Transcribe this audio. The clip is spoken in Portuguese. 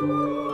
Música